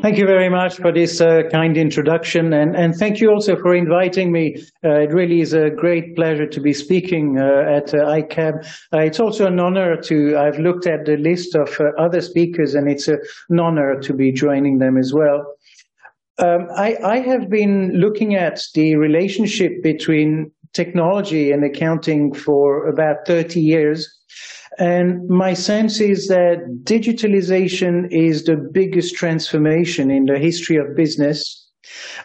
Thank you very much for this uh, kind introduction, and, and thank you also for inviting me. Uh, it really is a great pleasure to be speaking uh, at uh, ICAP. Uh, it's also an honor to, I've looked at the list of uh, other speakers, and it's an honor to be joining them as well. Um, I, I have been looking at the relationship between technology and accounting for about 30 years. And my sense is that digitalization is the biggest transformation in the history of business.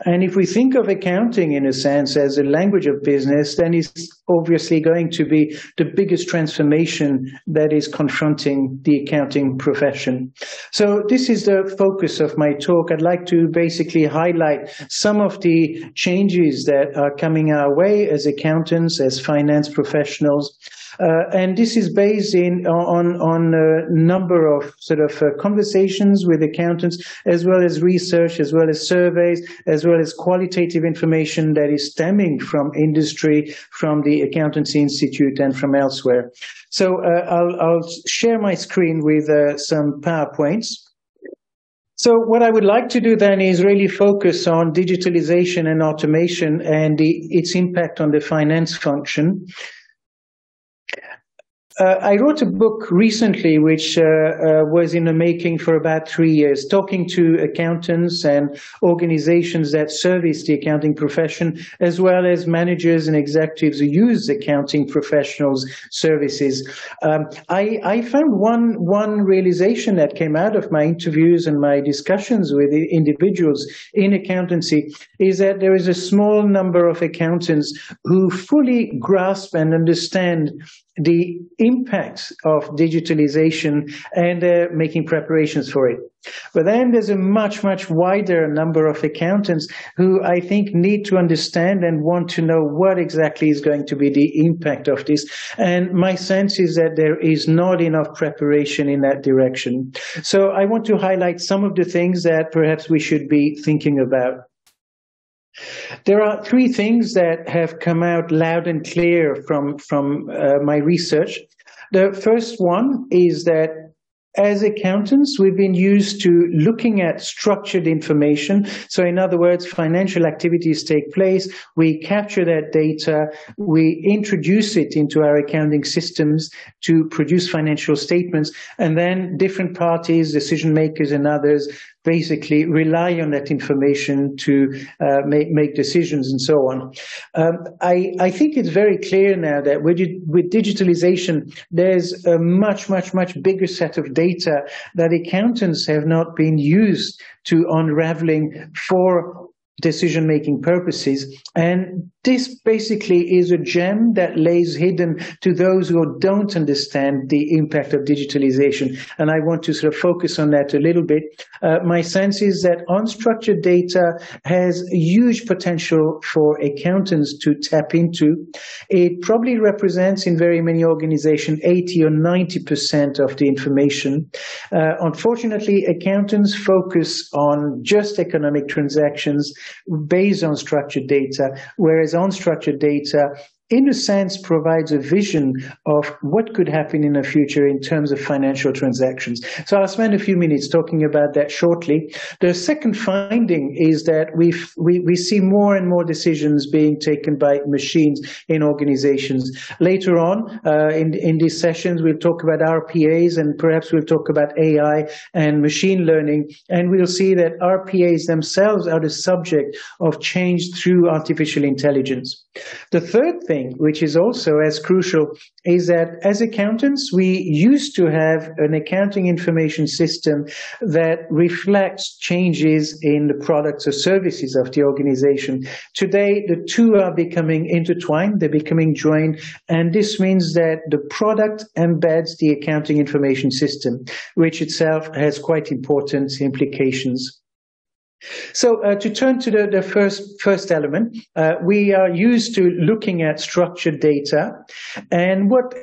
And if we think of accounting in a sense as a language of business, then it's obviously going to be the biggest transformation that is confronting the accounting profession. So this is the focus of my talk. I'd like to basically highlight some of the changes that are coming our way as accountants, as finance professionals, uh, and this is based in on on a number of sort of uh, conversations with accountants, as well as research, as well as surveys, as well as qualitative information that is stemming from industry, from the Accountancy Institute, and from elsewhere. So uh, I'll, I'll share my screen with uh, some PowerPoints. So what I would like to do then is really focus on digitalization and automation and the, its impact on the finance function. Uh, I wrote a book recently, which uh, uh, was in the making for about three years, talking to accountants and organizations that service the accounting profession, as well as managers and executives who use accounting professionals' services. Um, I, I, found one one realization that came out of my interviews and my discussions with individuals in accountancy is that there is a small number of accountants who fully grasp and understand the impact of digitalization and uh, making preparations for it. But then there's a much, much wider number of accountants who I think need to understand and want to know what exactly is going to be the impact of this. And my sense is that there is not enough preparation in that direction. So I want to highlight some of the things that perhaps we should be thinking about. There are three things that have come out loud and clear from, from uh, my research. The first one is that as accountants, we've been used to looking at structured information. So in other words, financial activities take place. We capture that data. We introduce it into our accounting systems to produce financial statements. And then different parties, decision makers and others basically rely on that information to uh, make, make decisions and so on. Um, I, I think it's very clear now that with, with digitalization, there's a much, much, much bigger set of data that accountants have not been used to unraveling for decision making purposes. And this basically is a gem that lays hidden to those who don't understand the impact of digitalization. And I want to sort of focus on that a little bit. Uh, my sense is that unstructured data has huge potential for accountants to tap into. It probably represents in very many organizations 80 or 90% of the information. Uh, unfortunately, accountants focus on just economic transactions based on structured data, whereas unstructured data in a sense, provides a vision of what could happen in the future in terms of financial transactions. So I'll spend a few minutes talking about that shortly. The second finding is that we we, see more and more decisions being taken by machines in organizations. Later on uh, in, in these sessions, we'll talk about RPAs and perhaps we'll talk about AI and machine learning. And we'll see that RPAs themselves are the subject of change through artificial intelligence. The third thing thing, which is also as crucial, is that as accountants, we used to have an accounting information system that reflects changes in the products or services of the organization. Today, the two are becoming intertwined, they're becoming joined, and this means that the product embeds the accounting information system, which itself has quite important implications. So uh, to turn to the, the first first element, uh, we are used to looking at structured data, and what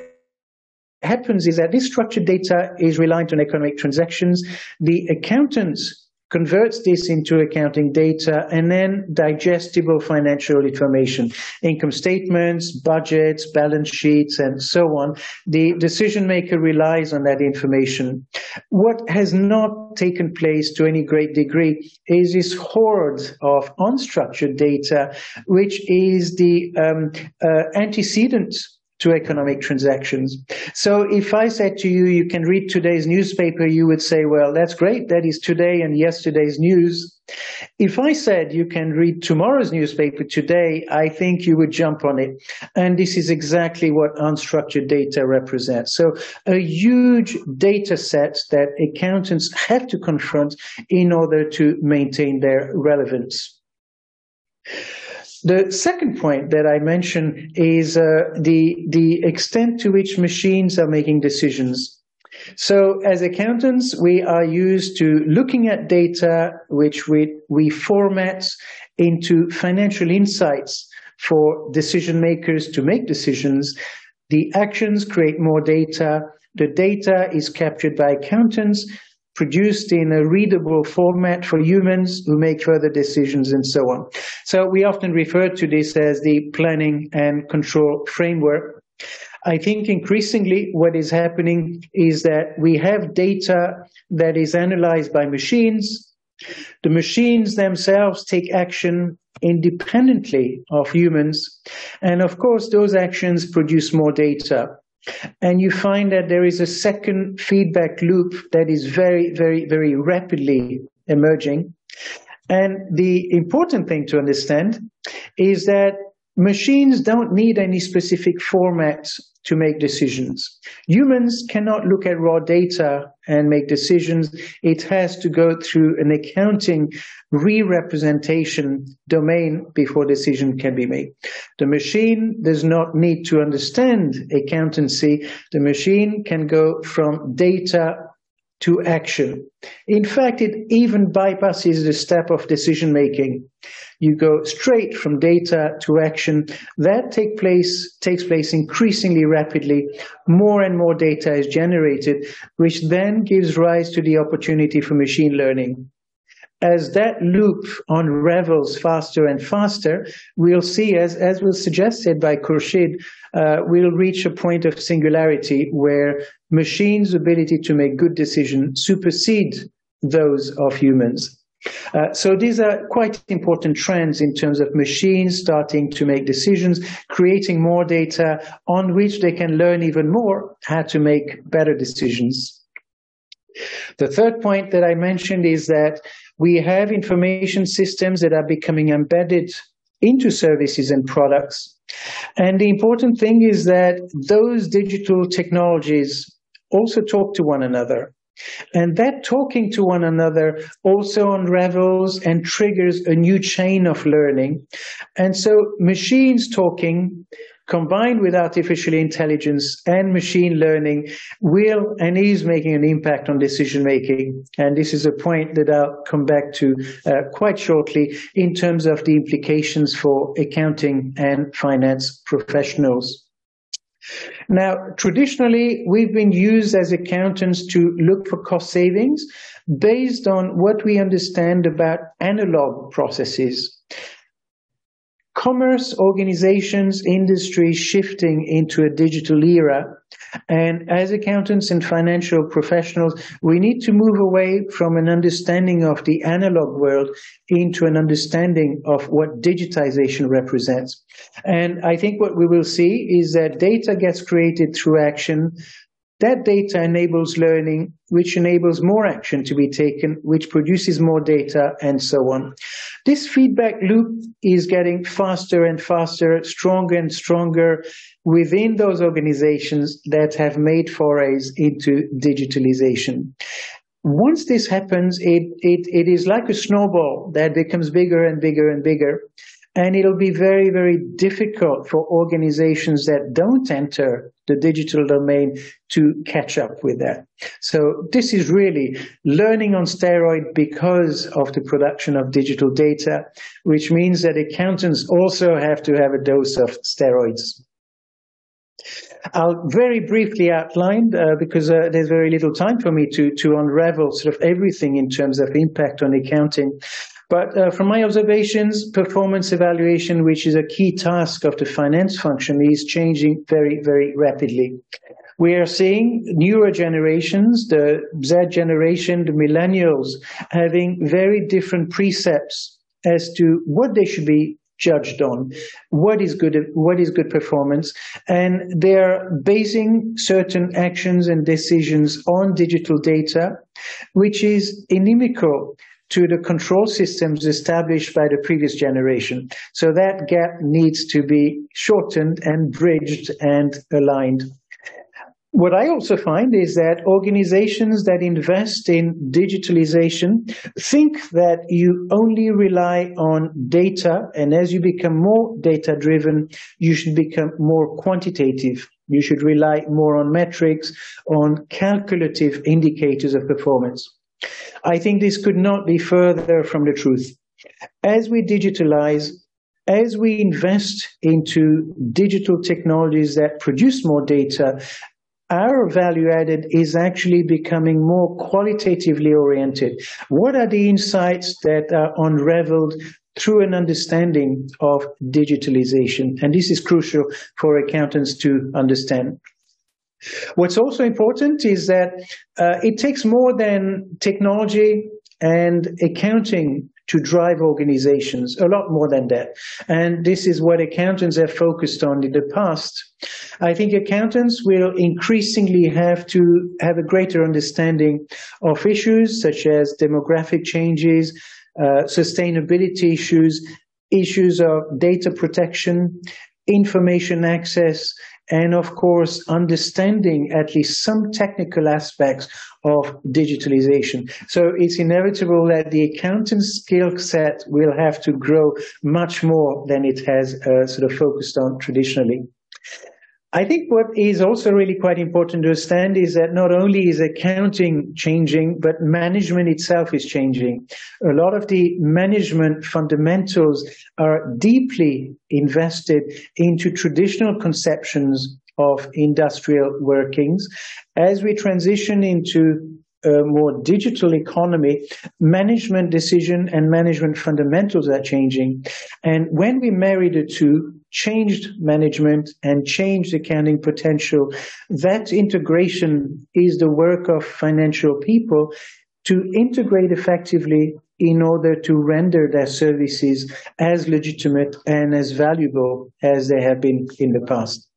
happens is that this structured data is reliant on economic transactions. The accountants converts this into accounting data, and then digestible financial information, income statements, budgets, balance sheets, and so on. The decision maker relies on that information. What has not taken place to any great degree is this horde of unstructured data, which is the um, uh, antecedent to economic transactions. So if I said to you, you can read today's newspaper, you would say, well, that's great. That is today and yesterday's news. If I said you can read tomorrow's newspaper today, I think you would jump on it. And this is exactly what unstructured data represents. So a huge data set that accountants have to confront in order to maintain their relevance. The second point that I mentioned is uh, the the extent to which machines are making decisions. So as accountants, we are used to looking at data which we, we format into financial insights for decision makers to make decisions. The actions create more data. The data is captured by accountants produced in a readable format for humans who make further decisions and so on. So we often refer to this as the planning and control framework. I think increasingly what is happening is that we have data that is analyzed by machines. The machines themselves take action independently of humans. And of course, those actions produce more data. And you find that there is a second feedback loop that is very, very, very rapidly emerging. And the important thing to understand is that machines don't need any specific formats to make decisions. Humans cannot look at raw data and make decisions. It has to go through an accounting re-representation domain before decision can be made. The machine does not need to understand accountancy. The machine can go from data to action. In fact, it even bypasses the step of decision making. You go straight from data to action. That take place, takes place increasingly rapidly. More and more data is generated, which then gives rise to the opportunity for machine learning. As that loop unravels faster and faster, we'll see, as, as was suggested by Khurshid, uh, we'll reach a point of singularity where machines' ability to make good decisions supersede those of humans. Uh, so these are quite important trends in terms of machines starting to make decisions, creating more data on which they can learn even more how to make better decisions. The third point that I mentioned is that we have information systems that are becoming embedded into services and products. And the important thing is that those digital technologies also talk to one another. And that talking to one another also unravels and triggers a new chain of learning. And so machines talking combined with artificial intelligence and machine learning will and is making an impact on decision making. And this is a point that I'll come back to uh, quite shortly in terms of the implications for accounting and finance professionals. Now, traditionally, we've been used as accountants to look for cost savings based on what we understand about analog processes. Commerce, organizations, industry shifting into a digital era and as accountants and financial professionals, we need to move away from an understanding of the analog world into an understanding of what digitization represents. And I think what we will see is that data gets created through action, that data enables learning, which enables more action to be taken, which produces more data, and so on. This feedback loop is getting faster and faster, stronger and stronger within those organizations that have made forays into digitalization. Once this happens, it, it, it is like a snowball that becomes bigger and bigger and bigger. And it'll be very, very difficult for organizations that don't enter the digital domain to catch up with that. So this is really learning on steroid because of the production of digital data, which means that accountants also have to have a dose of steroids. I'll very briefly outline uh, because uh, there's very little time for me to to unravel sort of everything in terms of impact on accounting. But uh, from my observations, performance evaluation, which is a key task of the finance function, is changing very, very rapidly. We are seeing newer generations, the Z generation, the millennials, having very different precepts as to what they should be judged on what is good what is good performance and they're basing certain actions and decisions on digital data which is inimical to the control systems established by the previous generation. So that gap needs to be shortened and bridged and aligned. What I also find is that organizations that invest in digitalization think that you only rely on data, and as you become more data driven, you should become more quantitative. You should rely more on metrics, on calculative indicators of performance. I think this could not be further from the truth. As we digitalize, as we invest into digital technologies that produce more data, our value added is actually becoming more qualitatively oriented. What are the insights that are unraveled through an understanding of digitalization? And this is crucial for accountants to understand. What's also important is that uh, it takes more than technology and accounting to drive organizations, a lot more than that. And this is what accountants have focused on in the past. I think accountants will increasingly have to have a greater understanding of issues such as demographic changes, uh, sustainability issues, issues of data protection, information access, and of course, understanding at least some technical aspects of digitalization. So it's inevitable that the accountant skill set will have to grow much more than it has uh, sort of focused on traditionally. I think what is also really quite important to understand is that not only is accounting changing, but management itself is changing. A lot of the management fundamentals are deeply invested into traditional conceptions of industrial workings. As we transition into a more digital economy, management decision and management fundamentals are changing. And when we marry the two, changed management and changed accounting potential, that integration is the work of financial people to integrate effectively in order to render their services as legitimate and as valuable as they have been in the past.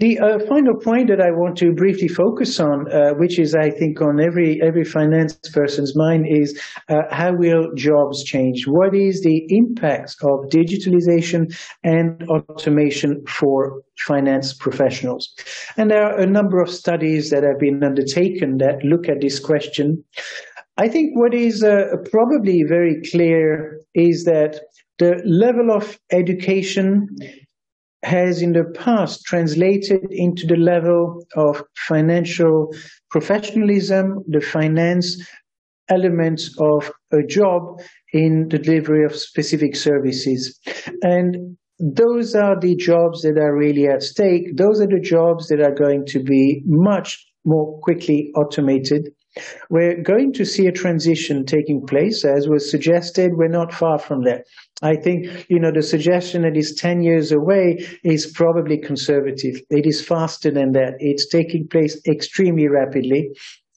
The uh, final point that I want to briefly focus on, uh, which is, I think, on every every finance person's mind, is uh, how will jobs change? What is the impact of digitalization and automation for finance professionals? And there are a number of studies that have been undertaken that look at this question. I think what is uh, probably very clear is that the level of education has in the past translated into the level of financial professionalism, the finance elements of a job in the delivery of specific services. And those are the jobs that are really at stake. Those are the jobs that are going to be much more quickly automated. We're going to see a transition taking place, as was suggested. We're not far from that. I think, you know, the suggestion that is 10 years away is probably conservative. It is faster than that. It's taking place extremely rapidly.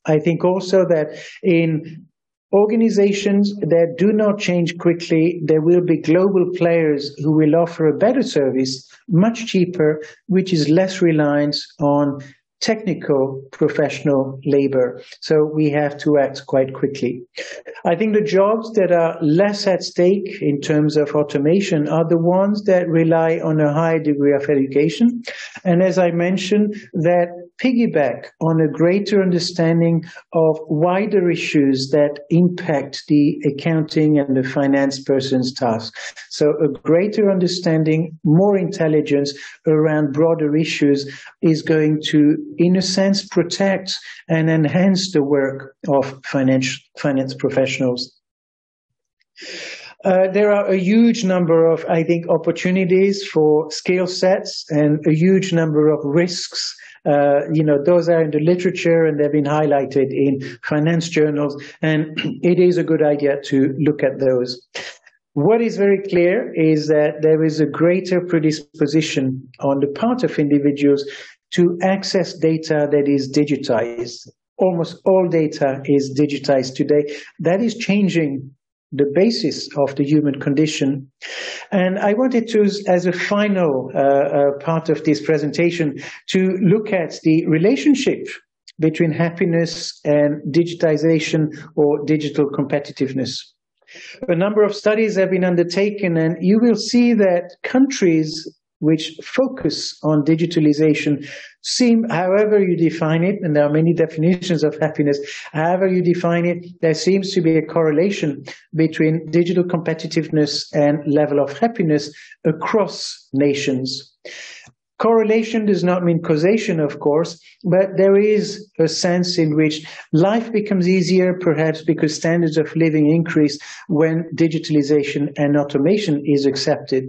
I think also that in organizations that do not change quickly, there will be global players who will offer a better service, much cheaper, which is less reliance on technical professional labor. So we have to act quite quickly. I think the jobs that are less at stake in terms of automation are the ones that rely on a high degree of education. And as I mentioned, that piggyback on a greater understanding of wider issues that impact the accounting and the finance person's task. So a greater understanding, more intelligence around broader issues is going to, in a sense, protect and enhance the work of finance, finance professionals. Uh, there are a huge number of, I think, opportunities for skill sets and a huge number of risks. Uh, you know, those are in the literature and they've been highlighted in finance journals, and it is a good idea to look at those. What is very clear is that there is a greater predisposition on the part of individuals to access data that is digitized. Almost all data is digitized today. That is changing the basis of the human condition. And I wanted to, as a final uh, uh, part of this presentation, to look at the relationship between happiness and digitization or digital competitiveness. A number of studies have been undertaken, and you will see that countries which focus on digitalization seem, however you define it, and there are many definitions of happiness, however you define it, there seems to be a correlation between digital competitiveness and level of happiness across nations. Correlation does not mean causation, of course, but there is a sense in which life becomes easier, perhaps because standards of living increase when digitalization and automation is accepted.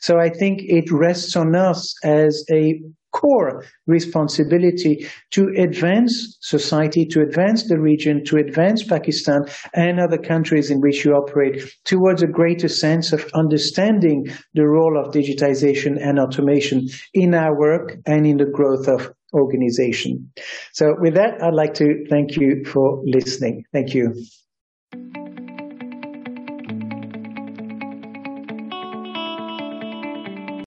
So I think it rests on us as a core responsibility to advance society, to advance the region, to advance Pakistan and other countries in which you operate towards a greater sense of understanding the role of digitization and automation in our work and in the growth of organization. So with that, I'd like to thank you for listening. Thank you.